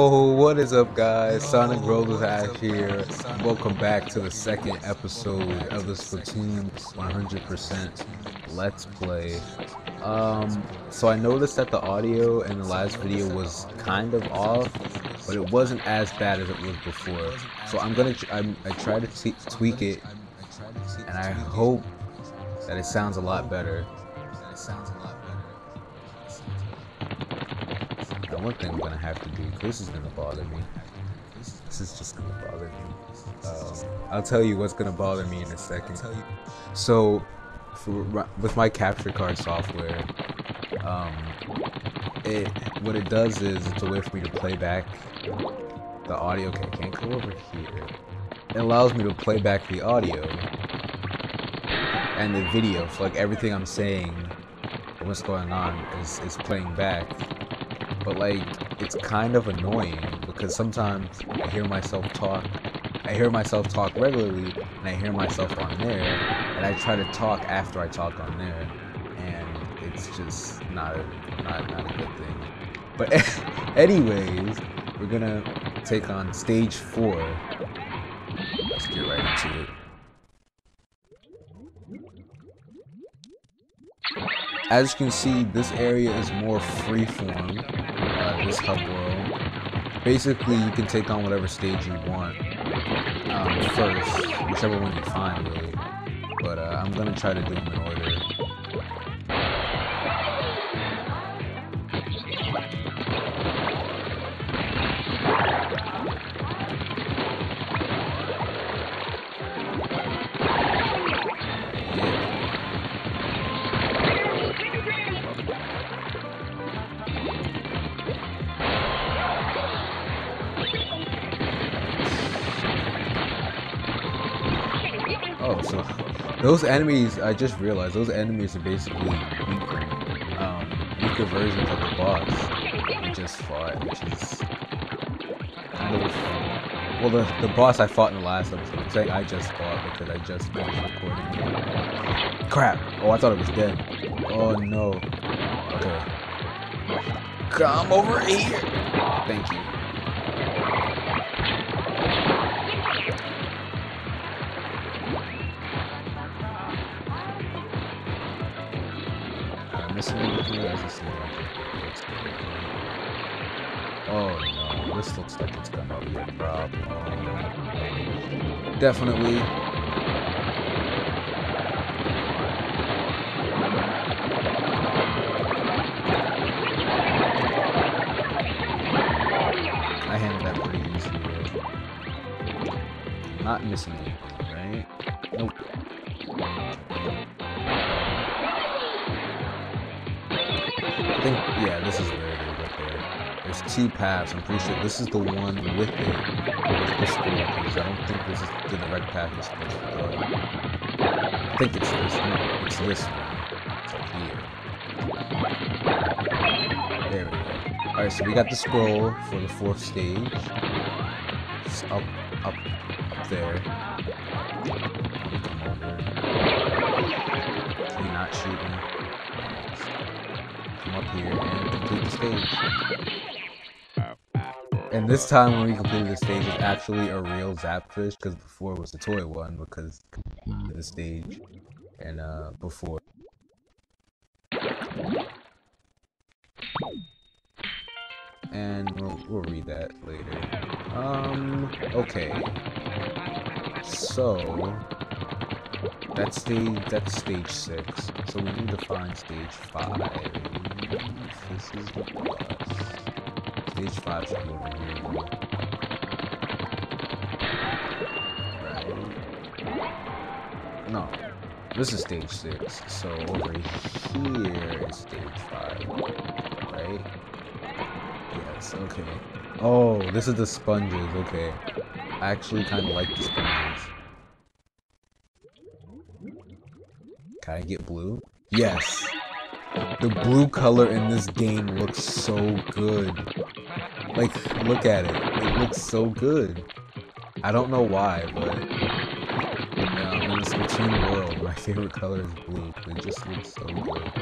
Oh, what is up, guys? Sonic Rollers Ash here. Welcome back to the second episode of the Splatoon 100% Let's Play. Um, so I noticed that the audio in the last video was kind of off, but it wasn't as bad as it was before. So I'm gonna, I'm, I try to tweak it, and I hope that it sounds a lot better. Thing I'm gonna have to do, this is gonna bother me. This is just gonna bother me. Um, I'll tell you what's gonna bother me in a second. So, for, with my capture card software, um, it what it does is it's a way for me to play back the audio. Okay, I can't go over here. It allows me to play back the audio and the video. So like everything I'm saying, what's going on is is playing back but like it's kind of annoying because sometimes I hear myself talk I hear myself talk regularly and I hear myself on there and I try to talk after I talk on there and it's just not a, not, not a good thing. But anyways, we're gonna take on stage four. Let's get right into it. As you can see, this area is more freeform this hub world. Basically, you can take on whatever stage you want um, first, whichever one you find, really. But uh, I'm gonna try to do them in order. Those enemies, I just realized, those enemies are basically weaker, um, weaker versions of the boss we just fought, which is kind of. Well, the, the boss I fought in the last episode, I'm I just fought because I just finished recording Crap! Oh, I thought it was dead. Oh, no. Okay. Come over here! Thank you. Oh no, this looks like it's gonna be a problem. Definitely. I think, yeah, this is where is right there. There's two paths. I'm pretty sure this is the one with it. With this because I don't think this is the direct path is supposed to go. I think it's this one. It's this one. It's here. There we go. Alright, so we got the scroll for the fourth stage. It's up, up, up there. Come over. Can you not shoot me? come up here and complete the stage. And this time when we completed the stage, it's actually a real Zapfish, because before it was a toy one, because the stage, and uh, before. And we'll, we'll read that later. Um, okay. So, that's stage, that's stage six. So we need to find stage five. This is the boss. Stage five should be over here. Right. No. This is stage six. So over here is stage five. Right? Yes, okay. Oh, this is the sponges, okay. I actually kinda like the sponges. Can I get blue? Yes. The blue color in this game looks so good. Like, look at it. It looks so good. I don't know why, but... Yeah, in this Splatoon world, my favorite color is blue. It just looks so good.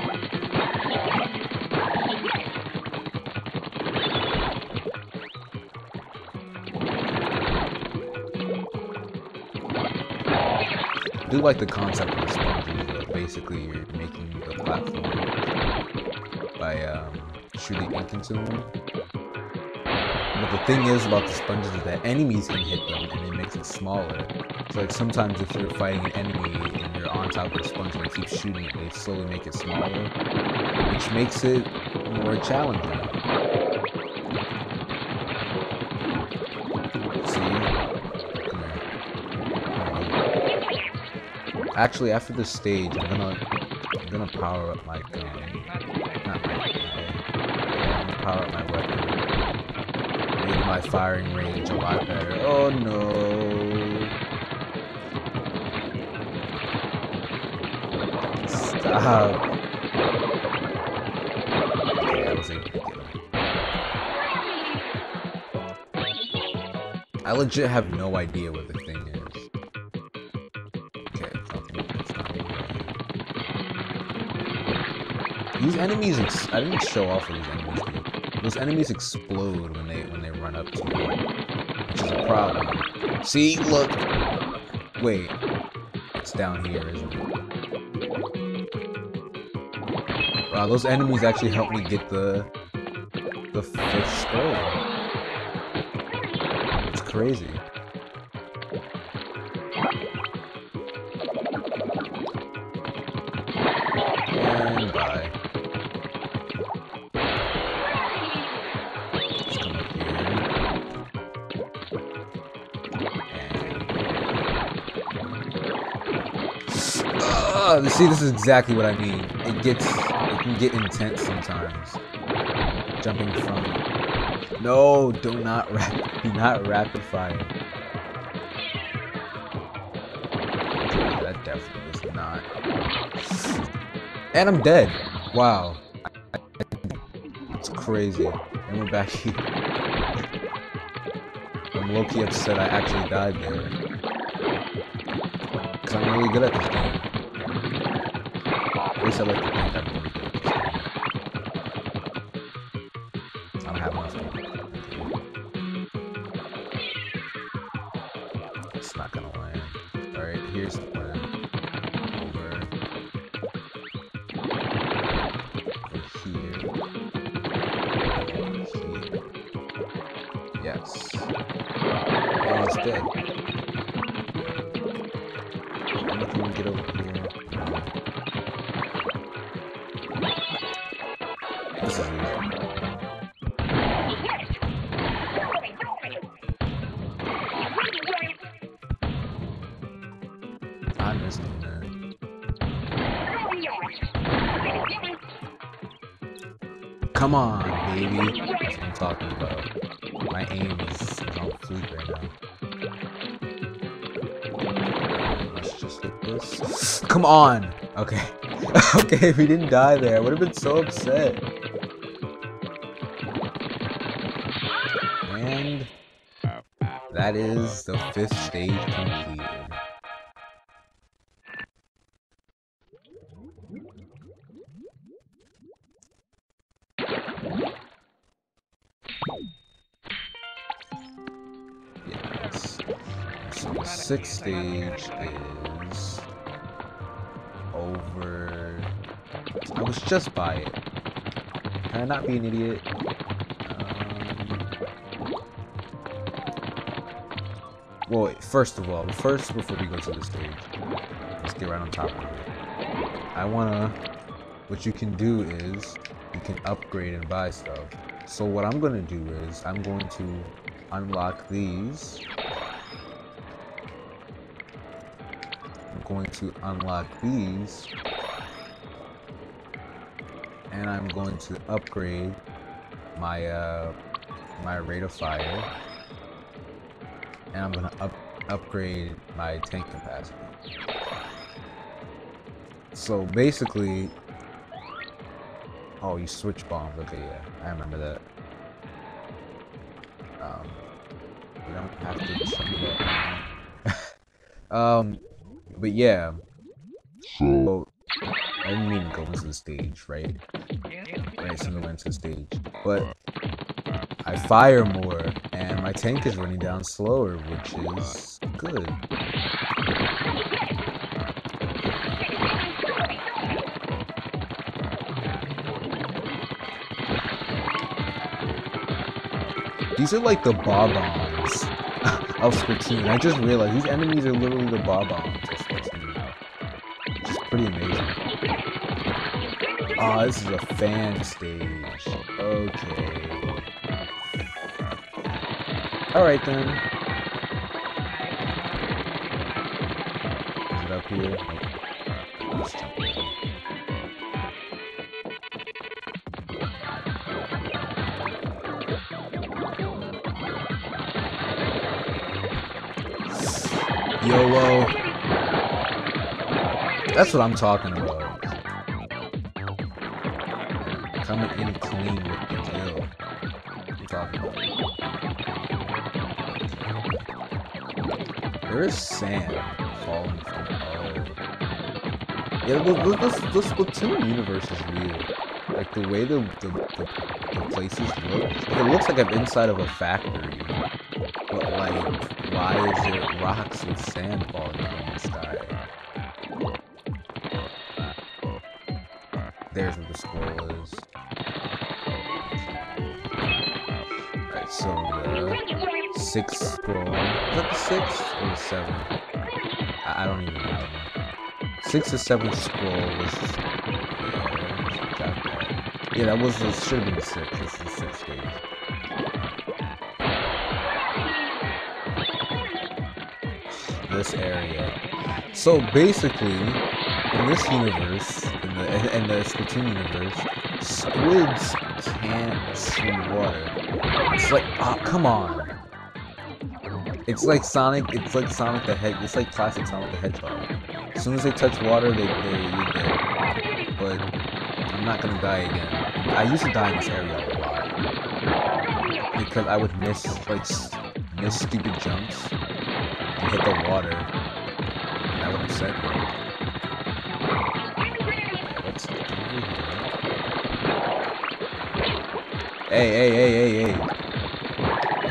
I do like the concept of the game. Basically, you're making the platform by um, shooting ink into them. But the thing is about the sponges is that enemies can hit them and it makes it smaller. So like sometimes if you're fighting an enemy and you're on top of the sponge and you keep shooting it, they slowly make it smaller, which makes it more challenging. Actually, after this stage, I'm gonna I'm gonna power up my gun. Not my gun. Yeah, I'm gonna power up my weapon make my firing range a lot better. Oh no. Stop. I. I legit have no idea what the These enemies, I didn't show off what these enemies do. Those enemies explode when they when they run up to you, which is a problem. See, look. Wait, it's down here, isn't it? Wow, those enemies actually helped me get the the fish scroll. It's crazy. See, this is exactly what I mean. It gets, it can get intense sometimes. Jumping from. No, do not rap, do not rapid fire. That definitely was not. And I'm dead. Wow. It's crazy. And we're back here. I'm low-key upset I actually died there. Because I'm really good at this enough time. It's not gonna land. Alright, here's the plan. Over. Over here. Over here. Yes. Oh, it's dead. Anything we get over here? Come on, baby. That's what I'm talking about. My aim is, on right now. Let's just hit this. Come on! Okay. okay, if we didn't die there, I would have been so upset. And that is the fifth stage completed. Sixth stage is over. I was just by it. Can I not be an idiot? Um, well, wait, first of all, first before we go to the stage, let's get right on top of it. I wanna. What you can do is you can upgrade and buy stuff. So what I'm gonna do is I'm going to unlock these. Going to unlock these. And I'm going to upgrade my uh my rate of fire. And I'm gonna up upgrade my tank capacity. So basically Oh, you switch bombs. Okay, yeah, I remember that. Um, we don't have to um, but yeah. So I didn't mean go into the stage, right? Right, so I went to the stage. But I fire more, and my tank is running down slower, which is good. These are like the bob-ombs of Splatoon. I just realized these enemies are literally the bob-ombs pretty amazing. Oh, this is a fan stage. Okay. Alright then. Is it up here? Let's jump. YOLO. That's what I'm talking about. Coming in clean with the kill. I'm talking about. There is sand falling from. Yeah, the, the, the, the Splatoon universe is weird. Like the way the, the, the, the places look. Like, it looks like I'm inside of a factory. But like why is it rocks with sand There's where the scroll is. Oh. Alright, so uh, the sixth scroll. Is that the sixth or the seventh? I, I don't even know. Sixth or seventh scroll was. Uh, yeah, that was should have been sixth. This is the sixth this area. So basically, in this universe, the in the Splatoon universe, squids can't swim water. It's like, oh, come on. It's like Sonic. It's like Sonic the Hedge. It's like classic Sonic the Hedgehog. As soon as they touch water, they they dead. But I'm not gonna die again. I used to die in this area a lot because I would miss like miss stupid jumps and hit the water. And that would upset me. Hey, hey, hey, hey, hey.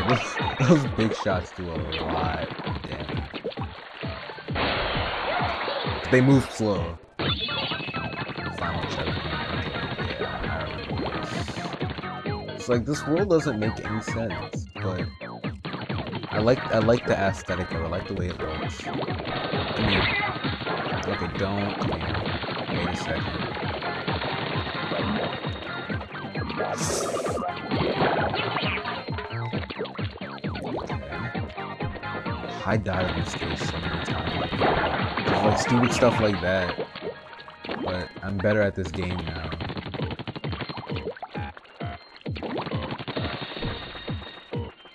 Those, those big shots do a lot of damage. They move slow. It's like this world doesn't make any sense, but I like I like the aesthetic of it. I like the way it looks. Come here. Okay, don't come here. Wait a second. I died in this case so many times. Like stupid stuff like that. But I'm better at this game now.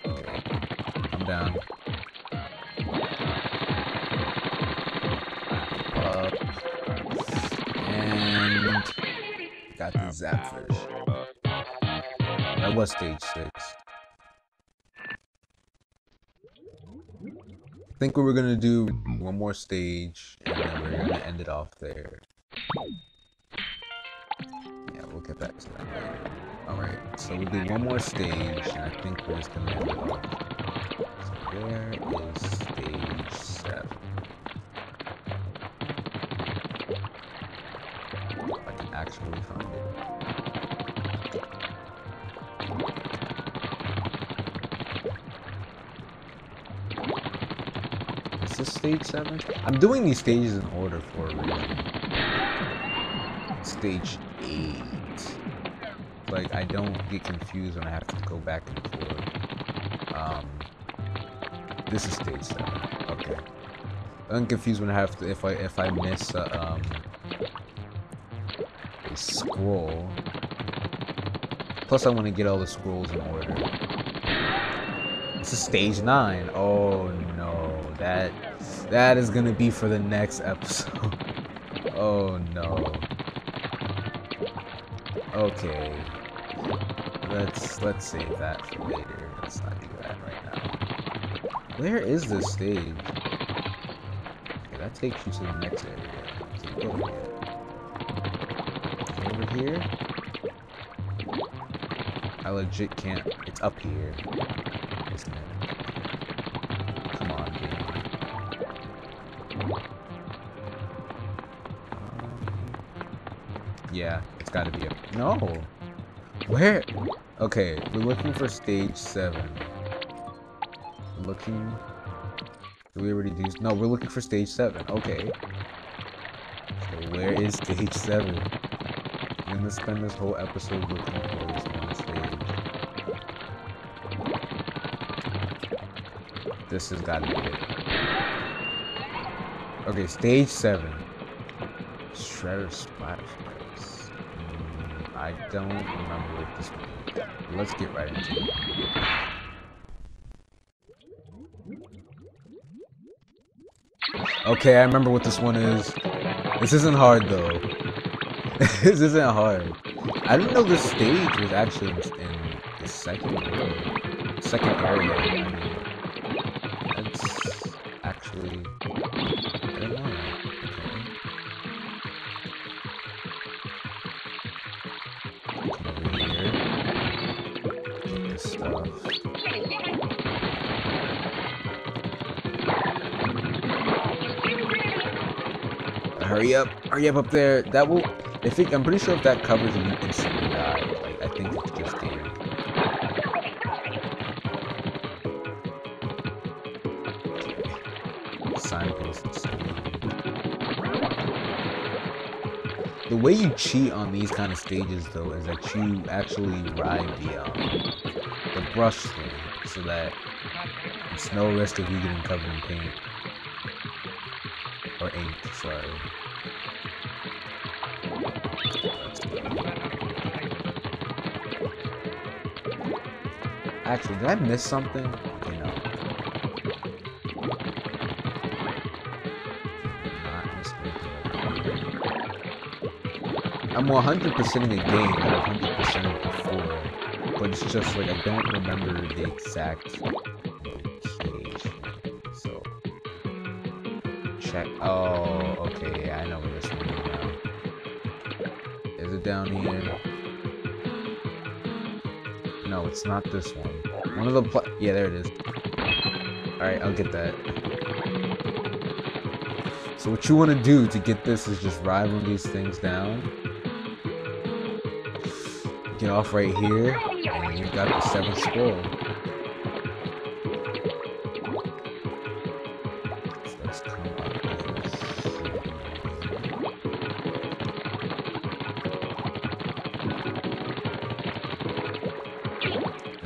Oh, I'm down. Up. And got the Zapfish. That was stage 6. Think we're gonna do one more stage and then we're gonna end it off there. Yeah, we'll get back to that later. Alright, so we'll do one more stage and I think we're just gonna end it off. Where is stage seven? I can actually find it. This stage seven? I'm doing these stages in order for a reason. Stage eight. Like I don't get confused when I have to go back and forth. Um, this is stage seven. Okay. I'm confused when I have to if I if I miss a, um a scroll. Plus, I want to get all the scrolls in order. This is stage nine. Oh no, that that is gonna be for the next episode. oh no. Okay. Let's let's save that for later. Let's not do that right now. Where is this stage? Okay, that takes you to the next area. Over here? I legit can't. It's up here. Yeah, it's gotta be up. No! Where? Okay, we're looking for stage 7. looking. Do we already do? No, we're looking for stage seven. Okay. So where is stage seven? I'm gonna spend this whole episode looking for this one stage. This has got to be it. Okay, stage seven. Shredder Splatterface. I don't remember what this one is. Let's get right into it. Okay, I remember what this one is. This isn't hard though. this isn't hard. I didn't know this stage was actually in the second. Second area. I mean, Hurry up, hurry up up there. That will, if it, I'm pretty sure if that covers you instantly die. Like, I think it's just here. Okay. Signpost and. The way you cheat on these kind of stages, though, is that you actually ride the, um, the brush thing, so that it's no risk of you getting covered in paint. Or ink, sorry. Actually, did I miss something? Okay, no. I'm 100% in the game that I've 100% before, but it's just like I don't remember the exact location. So, check. Oh, okay, yeah, I know where this one is now. Is it down here? It's not this one. One of the pla- yeah, there it is. Alright, I'll get that. So what you want to do to get this is just ride one of these things down. Get off right here, and you've got the seventh scroll.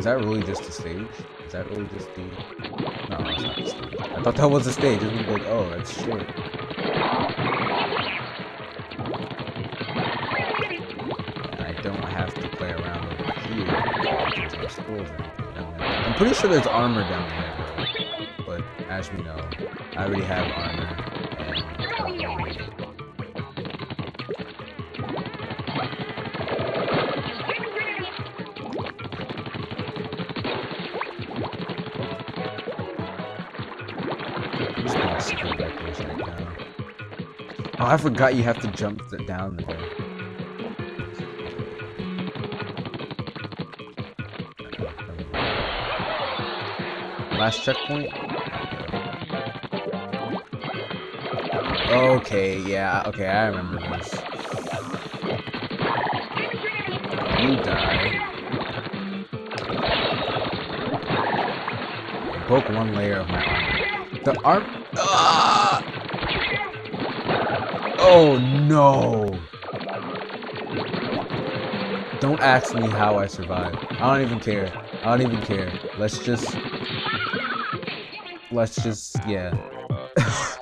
Is that really just a stage? Is that really just the... No, it's not the stage. I thought that was a stage. It was like, oh, that's shit. I don't have to play around over here. I'm pretty sure there's armor down though. But as we know, I already have armor. Uh, Oh, I forgot you have to jump down there. Last checkpoint? Okay, yeah, okay, I remember this. You die. I broke one layer of my armor. The arm. Ah! Oh no! Don't ask me how I survived. I don't even care. I don't even care. Let's just. Let's just. Yeah.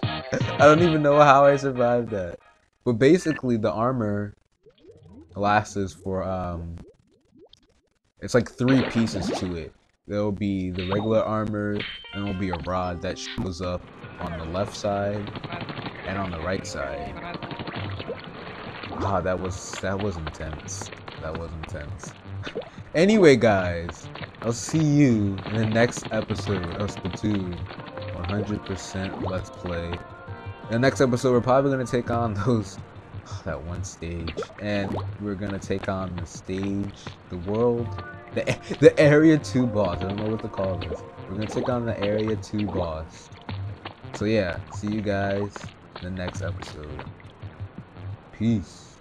I don't even know how I survived that. But basically, the armor lasts for. um. It's like three pieces to it. There'll be the regular armor, and there'll be a rod that shows up on the left side and on the right side. Ah, that was that was intense. That was intense. anyway, guys, I'll see you in the next episode of Splatoon 100% Let's Play. In the next episode, we're probably gonna take on those that one stage, and we're gonna take on the stage, the world, the the area two boss. I don't know what to call this. We're gonna take on the area two boss. So yeah, see you guys the next episode. Peace.